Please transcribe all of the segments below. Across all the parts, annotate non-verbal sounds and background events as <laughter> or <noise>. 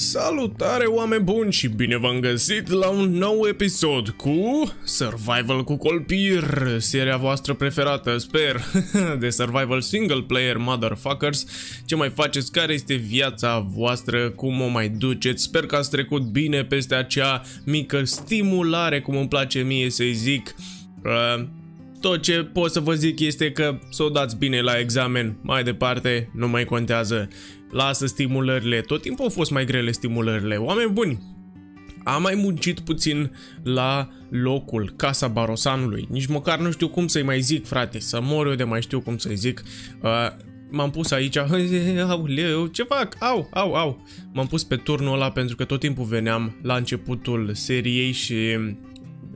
Salutare oameni buni și bine v-am găsit la un nou episod cu Survival cu Colpir, seria voastră preferată, sper, <laughs> de Survival Single Player Motherfuckers. Ce mai faceți? Care este viața voastră? Cum o mai duceți? Sper că ați trecut bine peste acea mică stimulare, cum îmi place mie să-i zic. Uh, tot ce pot să vă zic este că să o dați bine la examen, mai departe nu mai contează. Lasă stimulările, tot timpul au fost mai grele stimulările. Oameni buni, am mai muncit puțin la locul, Casa Barosanului. Nici măcar nu știu cum să-i mai zic, frate, să mor eu de mai știu cum să-i zic. Uh, m-am pus aici, <laughs> auleu, ce fac? Au, au, au. M-am pus pe turnul ăla pentru că tot timpul veneam la începutul seriei și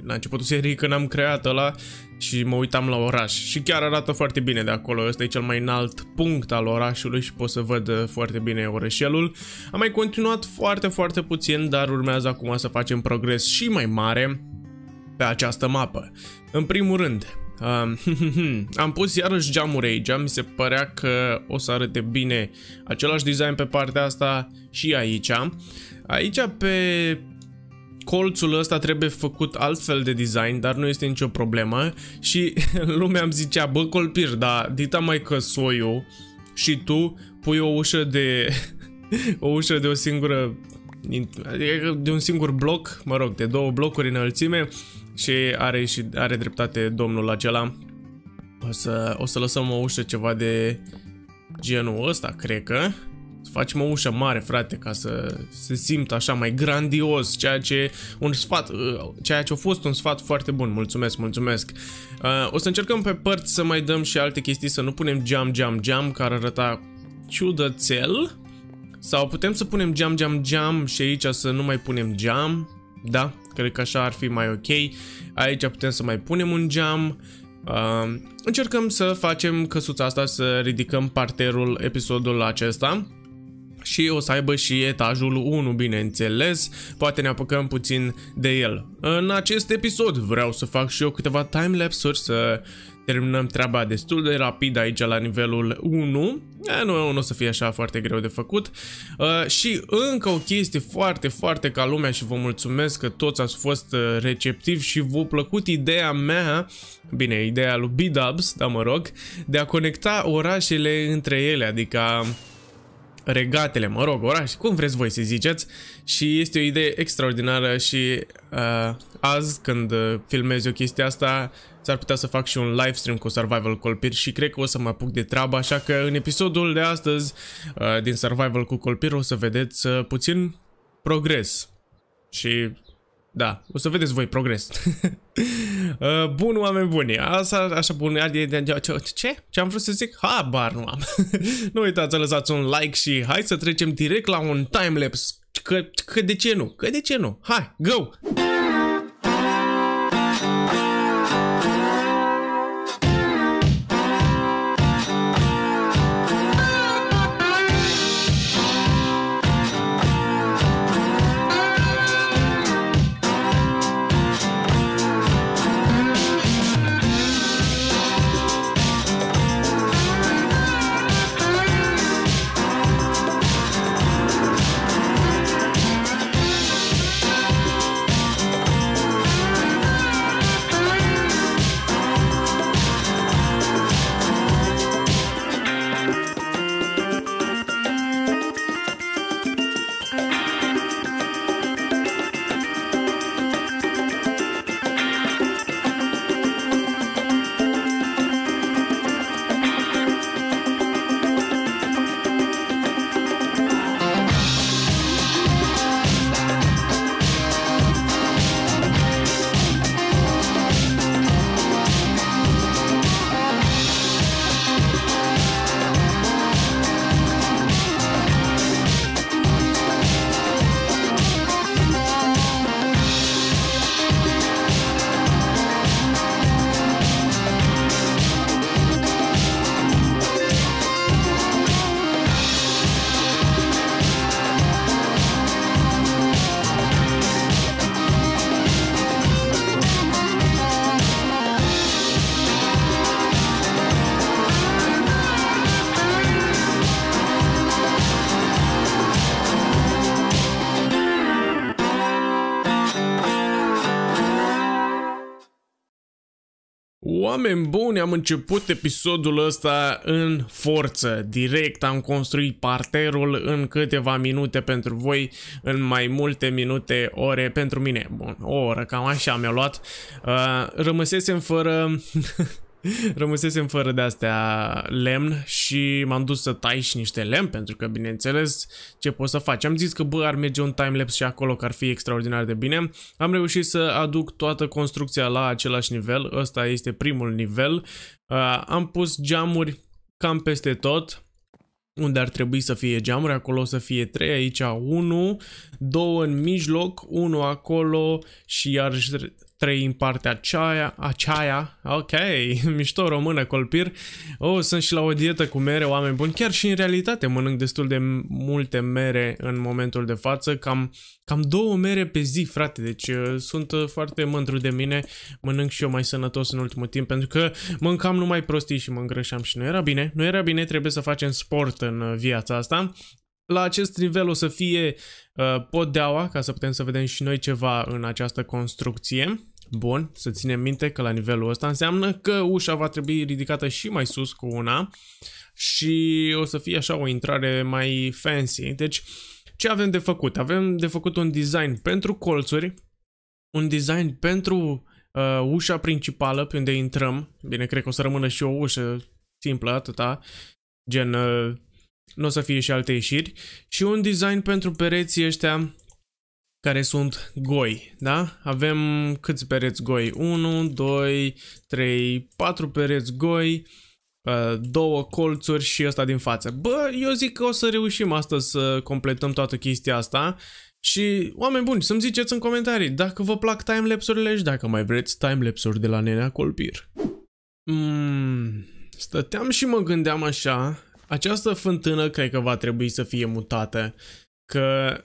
la începutul seriei când am creat ăla și mă uitam la oraș și chiar arată foarte bine de acolo, ăsta e cel mai înalt punct al orașului și pot să văd uh, foarte bine orășelul. Am mai continuat foarte, foarte puțin, dar urmează acum să facem progres și mai mare pe această mapă. În primul rând, Um, <laughs> am pus iarăși geamuri aici, mi se părea că o să arate bine același design pe partea asta și aici. Aici pe colțul ăsta trebuie făcut altfel de design, dar nu este nicio problemă și <laughs> lumea îmi zicea, bă colpir, dar dita mai că soiul și tu pui o ușă de <laughs> o ușă de o singură adică de un singur bloc, mă rog, de două blocuri înălțime și are și are dreptate domnul acela. O să, o să lăsăm o ușă ceva de genul ăsta, cred că facem o ușă mare, frate, ca să se simtă așa mai grandios, ceea ce un sfat, uh, ceea ce a fost un sfat foarte bun. Mulțumesc, mulțumesc. Uh, o să încercăm pe părți să mai dăm și alte chestii, să nu punem geam, geam, geam, care arăta ciudățel. Sau putem să punem geam, geam, geam și aici să nu mai punem geam. Da, cred că așa ar fi mai ok. Aici putem să mai punem un geam. Uh, încercăm să facem căsuța asta, să ridicăm parterul episodul acesta și o să aibă și etajul 1, bineînțeles, poate ne apucăm puțin de el. În acest episod vreau să fac și eu câteva timelapse-uri, să terminăm treaba destul de rapid aici la nivelul 1. E, nu, nu o să fie așa foarte greu de făcut. Uh, și încă o chestie foarte, foarte ca lumea și vă mulțumesc că toți ați fost uh, receptivi și v-a plăcut ideea mea, bine, ideea lui B-Dubs, da mă rog, de a conecta orașele între ele, adică regatele, mă rog, oraș, cum vreți voi să ziceți și este o idee extraordinară și uh, azi când uh, filmez eu chestia asta s-ar putea să fac și un live stream cu Survival Colpir și cred că o să mă apuc de treabă, așa că în episodul de astăzi uh, din Survival cu Colpir o să vedeți uh, puțin progres și da, o să vedeți voi progres. <laughs> uh, bun, oameni buni. Asta, așa bun. Ce? Ce am vrut să zic? Ha, bar nu am. <laughs> nu uitați să lăsați un like și hai să trecem direct la un timelapse. Că, că de ce nu? Că de ce nu? Hai, go! Oameni buni, am început episodul ăsta în forță, direct am construit parterul în câteva minute pentru voi, în mai multe minute, ore pentru mine. Bun, o oră, cam așa mi-a luat. Uh, rămăsesem fără <laughs> <laughs> Rămăsesem fără de astea lemn și m-am dus să tai și niște lemn pentru că, bineînțeles, ce pot să faci. Am zis că, bă, ar merge un timelapse și acolo, că ar fi extraordinar de bine. Am reușit să aduc toată construcția la același nivel. Ăsta este primul nivel. Uh, am pus geamuri cam peste tot unde ar trebui să fie geamuri, acolo o să fie 3, aici 1, 2 în mijloc, 1 acolo și iarăși 3 în partea aceea, aceea, ok, <laughs> mișto română colpir. Oh, sunt și la o dietă cu mere, oameni buni, chiar și în realitate mănânc destul de multe mere în momentul de față, cam, cam două mere pe zi, frate, deci uh, sunt uh, foarte mândru de mine, mănânc și eu mai sănătos în ultimul timp, pentru că mâncam numai prostii și mă îngrășam și nu era bine, nu era bine, trebuie să facem sport în uh, viața asta, la acest nivel o să fie uh, podeaua, ca să putem să vedem și noi ceva în această construcție. Bun, să ținem minte că la nivelul ăsta înseamnă că ușa va trebui ridicată și mai sus cu una și o să fie așa o intrare mai fancy. Deci, ce avem de făcut? Avem de făcut un design pentru colțuri, un design pentru uh, ușa principală pe unde intrăm. Bine, cred că o să rămână și o ușă simplă, atâta, gen uh, nu o să fie și alte ieșiri. Și un design pentru pereții ăștia care sunt goi, da? Avem câți pereți goi? 1, 2, 3, 4 pereți goi, uh, două colțuri și ăsta din față. Bă, eu zic că o să reușim astăzi să completăm toată chestia asta și, oameni buni, să-mi ziceți în comentarii dacă vă plac timelapse-urile și dacă mai vreți timelapse-uri de la Nenea Colpir. Mm, stăteam și mă gândeam așa, această fântână cred că va trebui să fie mutată, că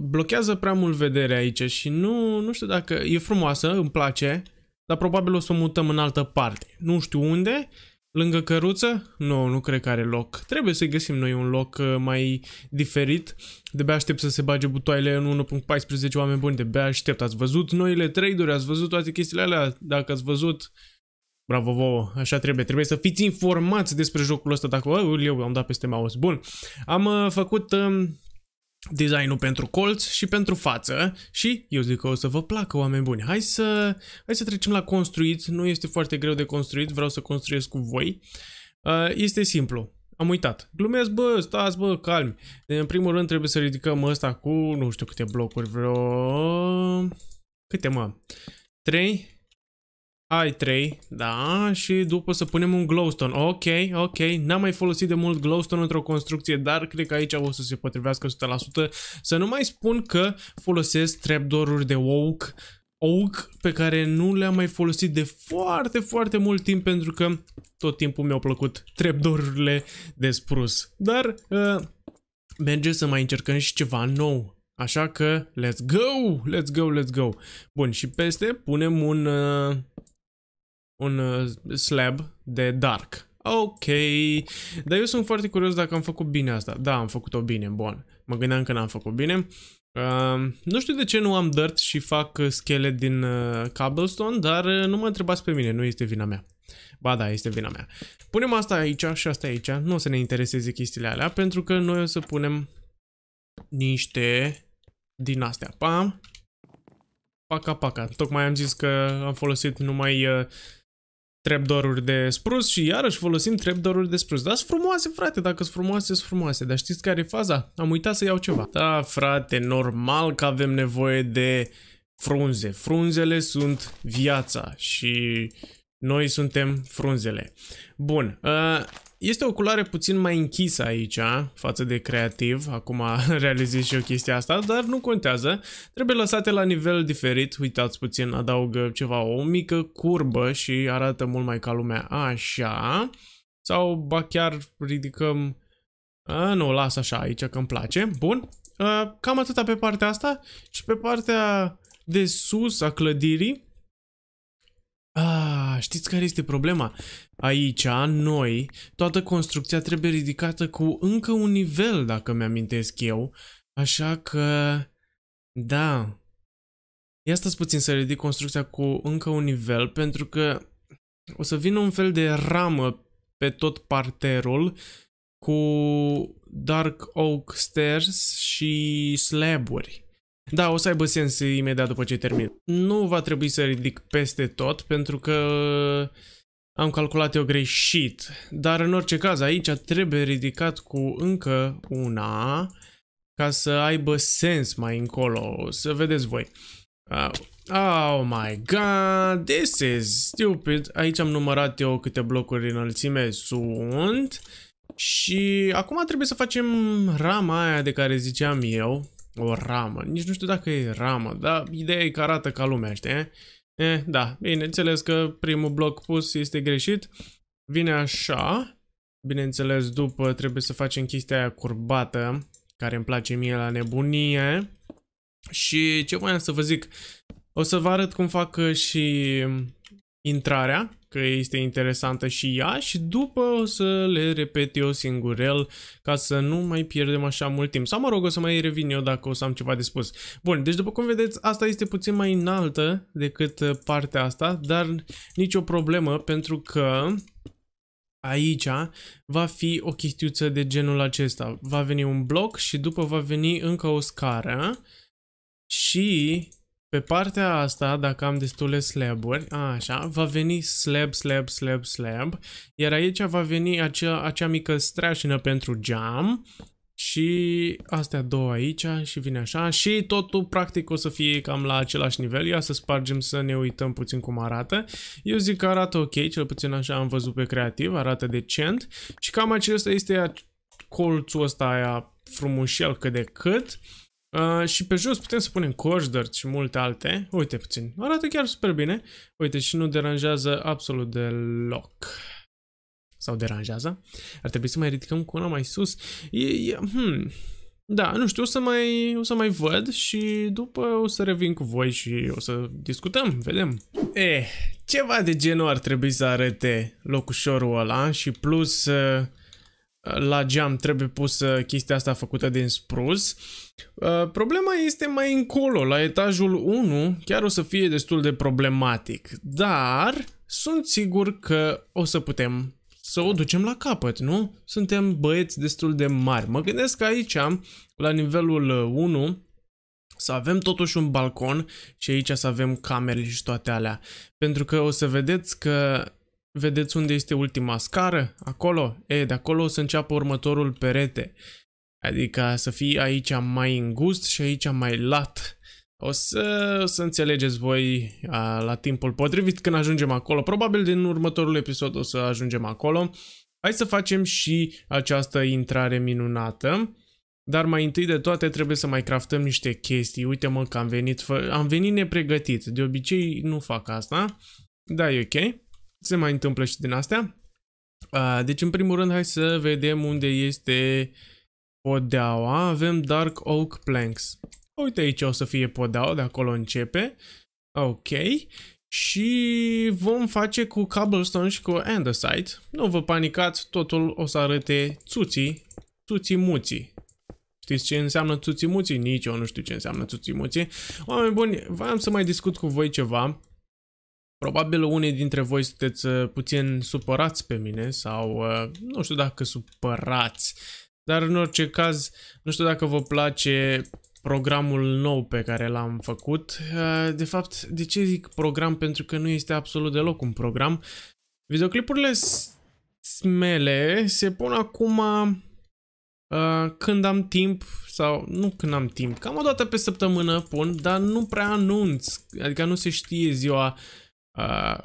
blochează prea mult vederea aici și nu, nu știu dacă e frumoasă, îmi place, dar probabil o să o mutăm în altă parte. Nu știu unde, lângă căruță? Nu, nu cred că are loc. Trebuie să găsim noi un loc uh, mai diferit. De-abia aștept să se bage butoaile în 1.14 oameni buni, de-abia aștept. Ați văzut noile trade-uri, ați văzut toate chestiile alea? Dacă ați văzut, bravo vouă, așa trebuie. Trebuie să fiți informați despre jocul ăsta. Dacă, eu am dat peste mouse. Bun, am uh, făcut... Uh, designul pentru colț și pentru față și eu zic că o să vă placă oameni buni. Hai să, hai să trecem la construit, nu este foarte greu de construit, vreau să construiesc cu voi. Uh, este simplu, am uitat. Glumesc, bă, stați, bă, calmi. În primul rând trebuie să ridicăm ăsta cu, nu știu câte blocuri, vreo... Câte, mă? 3, ai 3, da, și după să punem un glowstone. Ok, ok, n-am mai folosit de mult glowstone într-o construcție, dar cred că aici o să se potrivească 100%. Să nu mai spun că folosesc trapdoor-uri de oak, oak pe care nu le-am mai folosit de foarte, foarte mult timp pentru că tot timpul mi-au plăcut trapdoor-urile de sprus. Dar uh, merge să mai încercăm și ceva nou. Așa că, let's go, let's go, let's go. Bun, și peste punem un... Uh, un uh, slab de dark. Ok, dar eu sunt foarte curios dacă am făcut bine asta. Da, am făcut-o bine, bun. Mă gândeam că n-am făcut bine. Uh, nu știu de ce nu am dirt și fac schele din uh, cobblestone, dar uh, nu mă întrebați pe mine, nu este vina mea. Ba da, este vina mea. Punem asta aici și asta aici, nu o să ne intereseze chestiile alea, pentru că noi o să punem niște din astea. Pam! Paca, paca. Tocmai am zis că am folosit numai uh, trapdoor-uri de sprus și iarăși folosim trapdoor-uri de sprus. Dar sunt frumoase, frate, dacă sunt frumoase, sunt frumoase. Dar știți care e faza? Am uitat să iau ceva. Da, frate, normal că avem nevoie de frunze. Frunzele sunt viața și noi suntem frunzele. Bun, uh, este o culoare puțin mai închisă aici față de creativ, acum <laughs> realizez și eu chestia asta, dar nu contează. Trebuie lăsate la nivel diferit, uitați puțin, adaugă ceva, o mică curbă și arată mult mai ca lumea așa. Sau ba chiar ridicăm... A, nu, las așa aici că îmi place. Bun, a, cam atâta pe partea asta și pe partea de sus a clădirii Ah, știți care este problema? Aici, noi, toată construcția trebuie ridicată cu încă un nivel, dacă mi-amintesc eu. Așa că... Da. Ia stați puțin să ridic construcția cu încă un nivel, pentru că o să vină un fel de ramă pe tot parterul cu Dark Oak Stairs și slaburi. Da, o să aibă sens imediat după ce termin. Nu va trebui să ridic peste tot, pentru că am calculat eu greșit. Dar în orice caz, aici trebuie ridicat cu încă una ca să aibă sens mai încolo. O să vedeți voi. Uh, oh my god, this is stupid. Aici am numărat eu câte blocuri înălțime sunt. Și acum trebuie să facem rama aia de care ziceam eu. O ramă. Nici nu știu dacă e ramă, dar ideea e că arată ca lumea, știi? Eh, da, bineînțeles că primul bloc pus este greșit. Vine așa. Bineînțeles, după trebuie să facem chestia aia curbată, care îmi place mie la nebunie. Și ce voiam să vă zic, o să vă arăt cum fac și intrarea, că este interesantă și ea și după o să le repet eu singurel ca să nu mai pierdem așa mult timp. Sau mă rog, o să mai revin eu dacă o să am ceva de spus. Bun, deci după cum vedeți, asta este puțin mai înaltă decât uh, partea asta, dar nicio problemă pentru că aici va fi o chestiuță de genul acesta. Va veni un bloc și după va veni încă o scară și pe partea asta, dacă am destule slaburi, așa, va veni slab, slab, slab, slab, iar aici va veni acea, acea mică streașină pentru geam și astea două aici și vine așa și totul practic o să fie cam la același nivel. Ia să spargem să ne uităm puțin cum arată. Eu zic că arată ok, cel puțin așa am văzut pe creativ, arată decent și cam acesta este colțul ăsta aia frumușel cât de cât. Uh, și pe jos putem să punem coșdări și multe alte. Uite puțin. Arată chiar super bine. Uite și nu deranjează absolut deloc. Sau deranjează. Ar trebui să mai ridicăm cu una mai sus. E, e, hmm. Da, nu știu, o să, mai, o să mai văd și după o să revin cu voi și o să discutăm, vedem. Eh, ceva de genul ar trebui să arate locușorul ăla și plus uh, la geam trebuie pusă chestia asta făcută din sprus. Uh, problema este mai încolo, la etajul 1 chiar o să fie destul de problematic, dar sunt sigur că o să putem să o ducem la capăt, nu? Suntem băieți destul de mari. Mă gândesc că aici, la nivelul 1, să avem totuși un balcon și aici să avem camere și toate alea. Pentru că o să vedeți că Vedeți unde este ultima scară? Acolo? E, de acolo o să înceapă următorul perete. Adică să fie aici mai îngust și aici mai lat. O să, o să înțelegeți voi a, la timpul potrivit când ajungem acolo. Probabil din următorul episod o să ajungem acolo. Hai să facem și această intrare minunată. Dar mai întâi de toate trebuie să mai craftăm niște chestii. Uite mă că am venit, am venit nepregătit. De obicei nu fac asta. Da, e ok se mai întâmplă și din astea. Deci, în primul rând, hai să vedem unde este podeaua. Avem Dark Oak Planks. Uite aici o să fie podeaua, de acolo începe. Ok. Și vom face cu cobblestone și cu andesite. Nu vă panicați, totul o să arate țuții, țuții muții. Știți ce înseamnă țuții muții? Nici eu nu știu ce înseamnă țuții muții. Oameni buni, voiam să mai discut cu voi ceva. Probabil unii dintre voi sunteți uh, puțin supărați pe mine sau uh, nu știu dacă supărați, dar în orice caz nu știu dacă vă place programul nou pe care l-am făcut. Uh, de fapt, de ce zic program? Pentru că nu este absolut deloc un program. Videoclipurile mele se pun acum uh, când am timp sau nu când am timp, cam o dată pe săptămână pun, dar nu prea anunț, adică nu se știe ziua uh,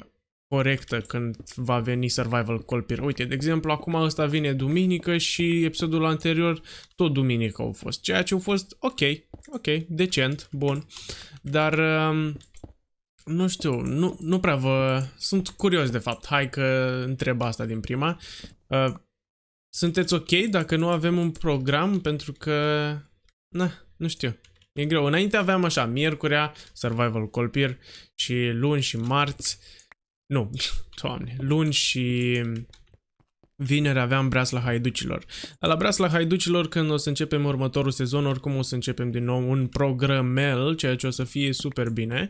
corectă când va veni Survival Colpir. Uite, de exemplu, acum ăsta vine duminică și episodul anterior tot duminică au fost, ceea ce au fost ok, ok, decent, bun, dar um, nu știu, nu, nu prea vă... Sunt curios de fapt, hai că întreb asta din prima. Uh, sunteți ok dacă nu avem un program pentru că... Na, nu știu. E greu. Înainte aveam așa, miercurea, Survival Colpir și luni și marți. Nu, <laughs> doamne, luni și vineri aveam la Haiducilor. Dar la la Haiducilor, când o să începem următorul sezon, oricum o să începem din nou un programel, ceea ce o să fie super bine.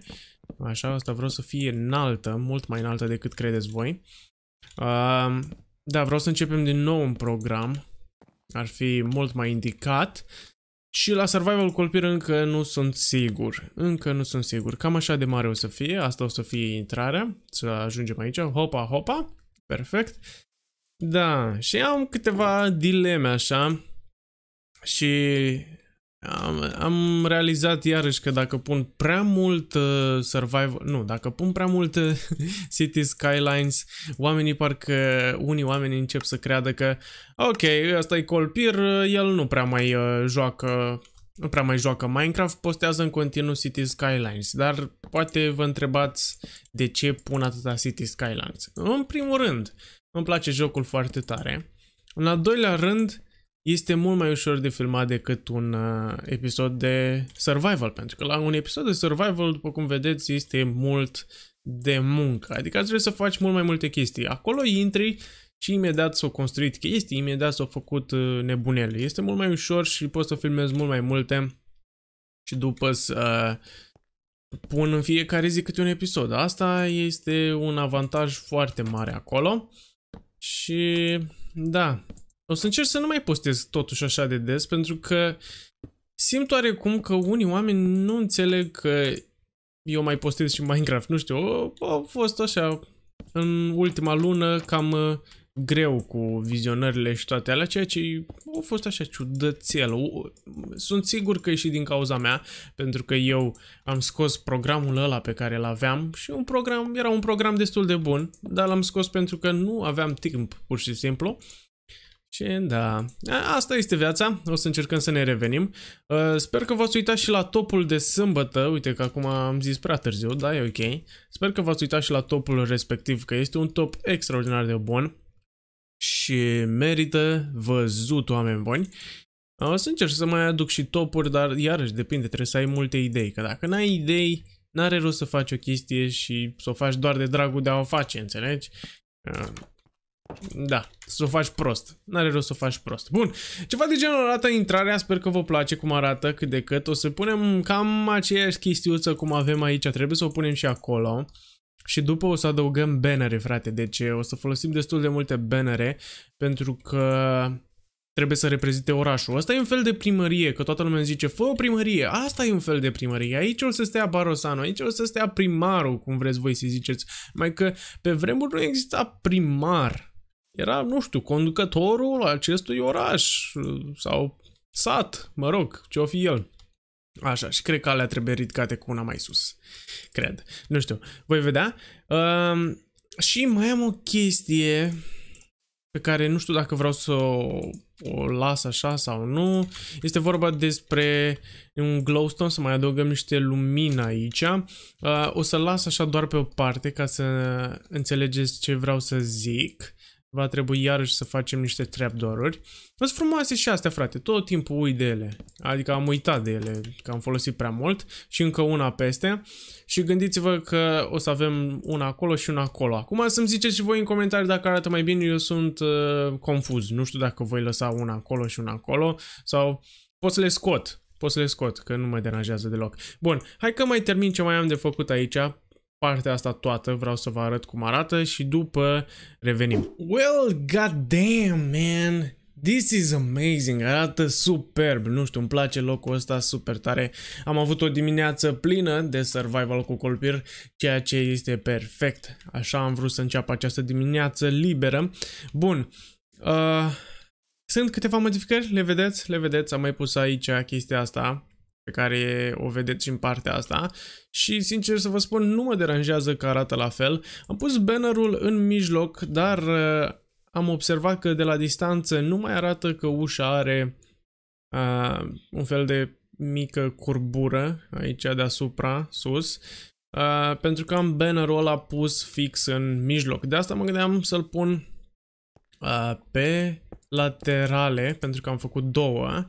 Așa, asta vreau să fie înaltă, mult mai înaltă decât credeți voi. Uh, da, vreau să începem din nou un program. Ar fi mult mai indicat. Și la Survival Colpir încă nu sunt sigur. Încă nu sunt sigur. Cam așa de mare o să fie. Asta o să fie intrarea. Să ajungem aici. Hopa, hopa. Perfect. Da, și am câteva dileme așa. Și am, am realizat iarăși că dacă pun prea mult uh, survival, nu, dacă pun prea mult uh, <laughs> City Skylines, oamenii parcă, unii oameni încep să creadă că ok, ăsta e colpir, el nu prea mai uh, joacă nu prea mai joacă Minecraft, postează în continuu City Skylines, dar poate vă întrebați de ce pun atâta City Skylines. În primul rând, îmi place jocul foarte tare. În al doilea rând, este mult mai ușor de filmat decât un uh, episod de survival, pentru că la un episod de survival, după cum vedeți, este mult de muncă, adică trebuie să faci mult mai multe chestii. Acolo intri și imediat s-au construit chestii, imediat s-au făcut uh, nebunele. Este mult mai ușor și poți să filmezi mult mai multe și după să uh, pun în fiecare zi câte un episod. Asta este un avantaj foarte mare acolo și da, o să încerc să nu mai postez totuși așa de des, pentru că simt oarecum că unii oameni nu înțeleg că eu mai postez și Minecraft. Nu știu, a fost așa în ultima lună cam uh, greu cu vizionările și toate alea, ceea ce a fost așa ciudățel. Sunt sigur că e și din cauza mea, pentru că eu am scos programul ăla pe care îl aveam și un program, era un program destul de bun, dar l-am scos pentru că nu aveam timp, pur și simplu. Și da, asta este viața, o să încercăm să ne revenim. Uh, sper că v-ați uitat și la topul de sâmbătă, uite că acum am zis prea târziu, da, e ok. Sper că v-ați uitat și la topul respectiv, că este un top extraordinar de bun și merită văzut oameni buni. O să încerc să mai aduc și topuri, dar iarăși depinde, trebuie să ai multe idei, că dacă n-ai idei, n-are rost să faci o chestie și să o faci doar de dragul de a o face, înțelegi? Uh, da, să o faci prost. N-are rost să o faci prost. Bun, ceva de genul arată intrarea, sper că vă place cum arată cât de cât. O să punem cam aceeași chestiuță cum avem aici, trebuie să o punem și acolo. Și după o să adăugăm bannere, frate, deci o să folosim destul de multe bannere pentru că trebuie să reprezinte orașul. Asta e un fel de primărie, că toată lumea zice, fă o primărie, asta e un fel de primărie, aici o să stea Barosano, aici o să stea primarul, cum vreți voi să ziceți, mai că pe vremuri nu exista primar, era, nu știu, conducătorul acestui oraș sau sat, mă rog, ce-o fi el. Așa, și cred că alea trebuie ridicate cu una mai sus. Cred. Nu știu. Voi vedea. Uh, și mai am o chestie pe care nu știu dacă vreau să o, o las așa sau nu. Este vorba despre un glowstone, să mai adăugăm niște lumină aici. Uh, o să las așa doar pe o parte ca să înțelegeți ce vreau să zic va trebui iarăși să facem niște trapdoor-uri. Sunt frumoase și astea, frate, tot timpul uit de ele. Adică am uitat de ele, că am folosit prea mult și încă una peste. Și gândiți-vă că o să avem una acolo și una acolo. Acum să-mi ziceți și voi în comentarii dacă arată mai bine, eu sunt uh, confuz. Nu știu dacă voi lăsa una acolo și una acolo sau pot să le scot. Pot să le scot, că nu mă deranjează deloc. Bun, hai că mai termin ce mai am de făcut aici partea asta toată, vreau să vă arăt cum arată și după revenim. Well, god damn, man! This is amazing, arată superb, nu știu, îmi place locul ăsta super tare. Am avut o dimineață plină de survival cu colpir, ceea ce este perfect. Așa am vrut să înceapă această dimineață liberă. Bun, uh, sunt câteva modificări, le vedeți? Le vedeți, am mai pus aici chestia asta pe care o vedeți și în partea asta și sincer să vă spun nu mă deranjează că arată la fel. Am pus bannerul în mijloc, dar uh, am observat că de la distanță nu mai arată că ușa are uh, un fel de mică curbură aici deasupra, sus, uh, pentru că am bannerul ăla pus fix în mijloc. De asta mă gândeam să-l pun uh, pe laterale, pentru că am făcut două.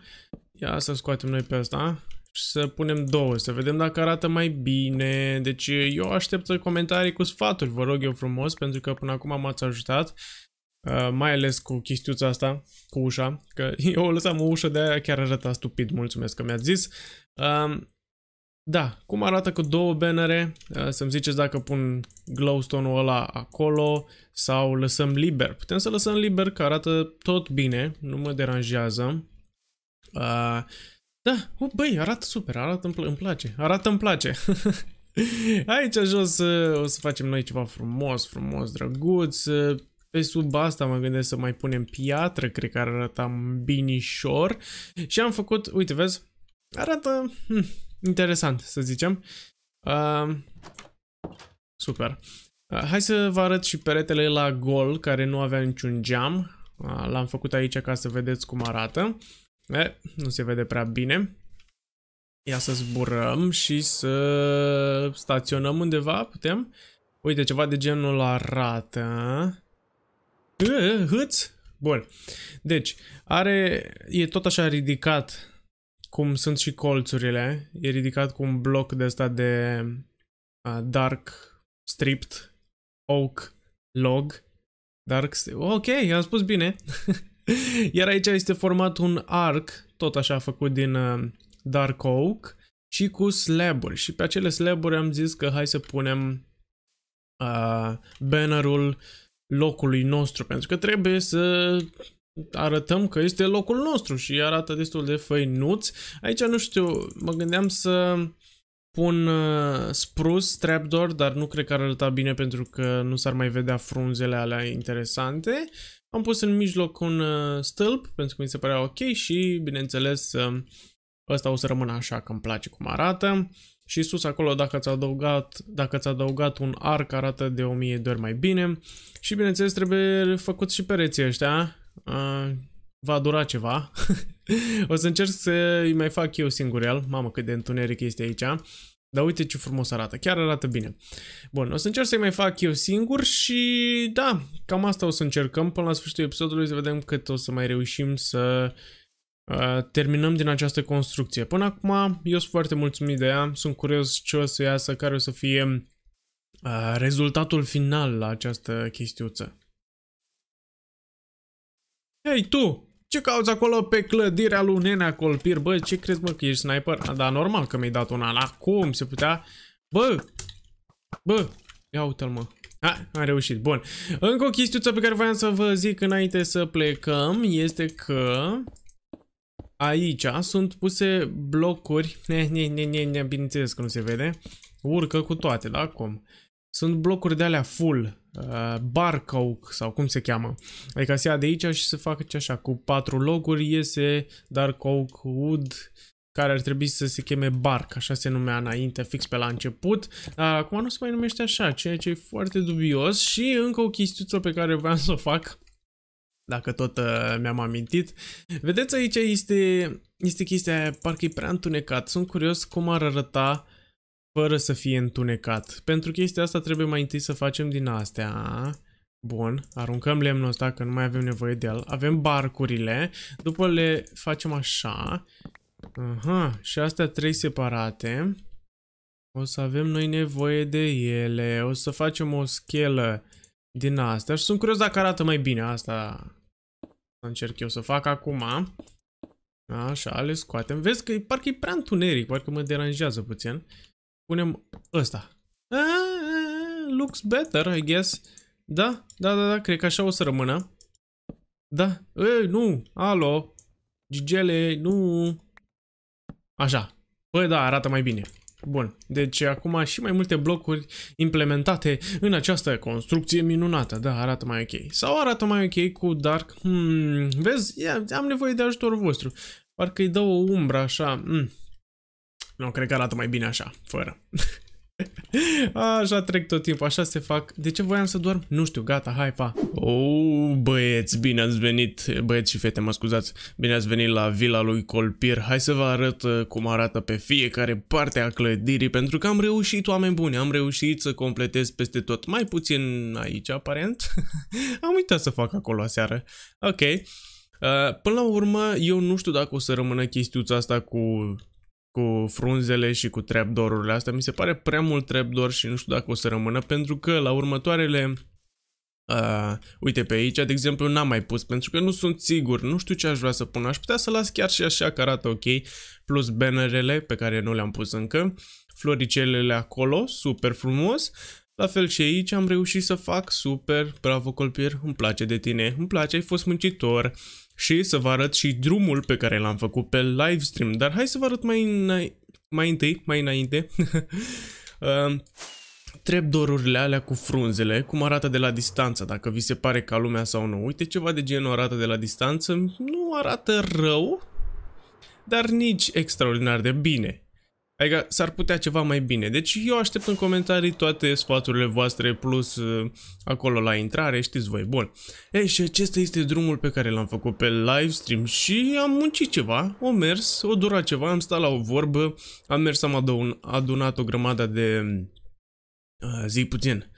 Ia să scoatem noi pe asta să punem două, să vedem dacă arată mai bine. Deci eu aștept comentarii cu sfaturi, vă rog eu frumos, pentru că până acum m-ați ajutat. Uh, mai ales cu chestiuța asta, cu ușa, că <laughs> eu lăsam o ușă de aia chiar arăta stupid, mulțumesc că mi-ați zis. Uh, da, cum arată cu două bannere, uh, să-mi ziceți dacă pun glowstone-ul ăla acolo sau lăsăm liber. Putem să lăsăm liber că arată tot bine, nu mă deranjează. Uh, da, oh, băi, arată super, arată îmi, pl îmi place, arată îmi place. <laughs> Aici jos uh, o să facem noi ceva frumos, frumos, drăguț. Uh, pe sub asta mă gândesc să mai punem piatră, cred că arăta binișor. Și am făcut, uite, vezi, arată hm, interesant, să zicem. Uh, super. Uh, hai să vă arăt și peretele la gol, care nu avea niciun geam. Uh, L-am făcut aici ca să vedeți cum arată. E, nu se vede prea bine. Ia să zburăm și să staționăm undeva, putem? Uite, ceva de genul arată. Hâț? Bun. Deci, are, e tot așa ridicat cum sunt și colțurile. E ridicat cu un bloc de ăsta de uh, dark stripped oak log. Dark, ok, am spus bine. <laughs> <laughs> Iar aici este format un arc, tot așa făcut din uh, dark oak și cu slaburi. Și pe acele slaburi am zis că hai să punem uh, bannerul locului nostru, pentru că trebuie să arătăm că este locul nostru și arată destul de făinuț. Aici nu știu, mă gândeam să pun uh, spruce trapdoor, dar nu cred că ar arăta bine pentru că nu s-ar mai vedea frunzele alea interesante. Am pus în mijloc un uh, stâlp pentru că mi se părea ok și bineînțeles uh, ăsta o să rămână așa că îmi place cum arată. Și sus acolo dacă ați adăugat, dacă ați adăugat un arc arată de 1000 de ori mai bine. Și bineînțeles trebuie făcut și pereții ăștia. Uh, va dura ceva. <laughs> o să încerc să îi mai fac eu singur el. Mamă cât de întuneric este aici. Dar uite ce frumos arată, chiar arată bine. Bun, o să încerc să-i mai fac eu singur și da, cam asta o să încercăm până la sfârșitul episodului să vedem cât o să mai reușim să uh, terminăm din această construcție. Până acum eu sunt foarte mulțumit de ea, sunt curios ce o să iasă, care o să fie uh, rezultatul final la această chestiuță. Hei tu, ce cauți acolo pe clădirea lui Nenea Colpir? Bă, ce crezi mă că ești sniper? Da, normal că mi-ai dat una. La cum se putea? Bă! Bă! Ia uite-l mă. Ha, am reușit. Bun. Încă o chestiuță pe care voiam să vă zic înainte să plecăm este că aici sunt puse blocuri. Ne, ne, ne, ne, ne, bineînțeles că nu se vede. Urcă cu toate, da? Cum? Sunt blocuri de alea full uh, barcoke sau cum se cheamă. Adică se ia de aici și se fac așa, cu patru loguri iese Dark Oak Wood care ar trebui să se cheme Bark, așa se numea înainte, fix pe la început, dar acum nu se mai numește așa, ceea ce e foarte dubios și încă o chestiuță pe care vreau să o fac, dacă tot uh, mi-am amintit. Vedeți aici este, este chestia aia, parcă e prea întunecat, sunt curios cum ar arăta uh, fără să fie întunecat. Pentru chestia asta trebuie mai întâi să facem din astea. Bun, aruncăm lemnul ăsta că nu mai avem nevoie de el. Avem barcurile, după le facem așa. Aha, și astea trei separate. O să avem noi nevoie de ele. O să facem o schelă din astea și sunt curios dacă arată mai bine asta. Încerc eu să fac acum. Așa, le scoatem. Vezi că parcă e prea întuneric, parcă mă deranjează puțin punem ăsta. Ah, looks better, I guess. Da, da, da, da, cred că așa o să rămână. Da, ei, nu, alo, gigele, nu. Așa, păi da, arată mai bine. Bun, deci acum și mai multe blocuri implementate în această construcție minunată. Da, arată mai ok. Sau arată mai ok cu Dark. Hmm, vezi, ia, am nevoie de ajutorul vostru. Parcă îi dă o umbră așa. Hmm, nu, cred că arată mai bine așa, fără. <laughs> Așa trec tot timpul, așa se fac. De ce voiam să dorm? Nu știu, gata, hai, pa. Oh, băieți, bine ați venit, băieți și fete, mă scuzați, bine ați venit la vila lui Colpir. Hai să vă arăt uh, cum arată pe fiecare parte a clădirii, pentru că am reușit, oameni buni, am reușit să completez peste tot, mai puțin aici, aparent. <laughs> am uitat să fac acolo aseară. Ok. Uh, până la urmă, eu nu știu dacă o să rămână chestiuța asta cu cu frunzele și cu trapdoor-urile astea. Mi se pare prea mult trapdoor și nu știu dacă o să rămână, pentru că la următoarele Uh, uite pe aici, de exemplu, n-am mai pus pentru că nu sunt sigur, nu știu ce aș vrea să pun. Aș putea să las chiar și așa că arată ok, plus bannerele pe care nu le-am pus încă, floricelele acolo, super frumos. La fel și aici am reușit să fac super, bravo Colpier, îmi place de tine, îmi place, ai fost muncitor și să vă arăt și drumul pe care l-am făcut pe livestream, dar hai să vă arăt mai, mai întâi, mai înainte. <laughs> uh, trapdoor-urile alea cu frunzele, cum arată de la distanță, dacă vi se pare ca lumea sau nu. Uite, ceva de genul arată de la distanță, nu arată rău, dar nici extraordinar de bine. Adică s-ar putea ceva mai bine. Deci eu aștept în comentarii toate sfaturile voastre plus uh, acolo la intrare, știți voi. Bun. Ei, și acesta este drumul pe care l-am făcut pe livestream și am muncit ceva, o mers, o durat ceva, am stat la o vorbă, am mers, am adun adunat o grămadă de Uh, zi puțin,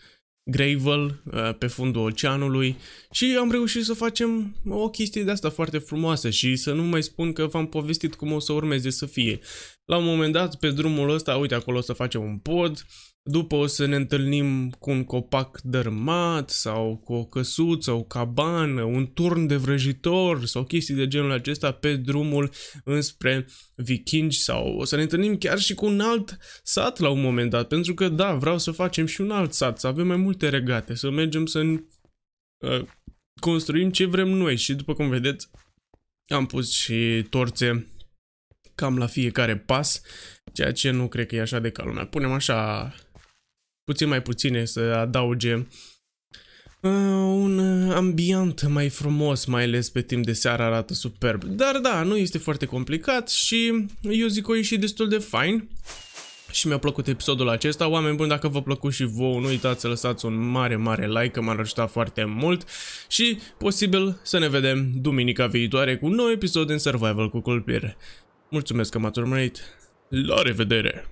gravel uh, pe fundul oceanului și am reușit să facem o chestie de asta foarte frumoasă și să nu mai spun că v-am povestit cum o să urmeze să fie. La un moment dat, pe drumul ăsta, uite, acolo o să facem un pod, după o să ne întâlnim cu un copac dărmat sau cu o căsuță, o cabană, un turn de vrăjitor sau chestii de genul acesta pe drumul înspre vikingi sau o să ne întâlnim chiar și cu un alt sat la un moment dat, pentru că da, vreau să facem și un alt sat, să avem mai multe regate, să mergem să uh, construim ce vrem noi și după cum vedeți am pus și torțe cam la fiecare pas, ceea ce nu cred că e așa de ca lumea. Punem așa puțin mai puține să adauge uh, un ambient mai frumos, mai ales pe timp de seară arată superb. Dar da, nu este foarte complicat și eu zic că o ieși destul de fain. Și mi-a plăcut episodul acesta. Oameni buni, dacă v-a plăcut și vouă, nu uitați să lăsați un mare, mare like, că m-ar ajuta foarte mult. Și posibil să ne vedem duminica viitoare cu un nou episod în Survival cu Culpire. Mulțumesc că m-ați urmărit. La revedere!